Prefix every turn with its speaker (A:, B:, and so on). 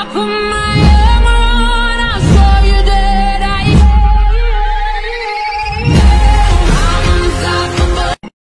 A: I put my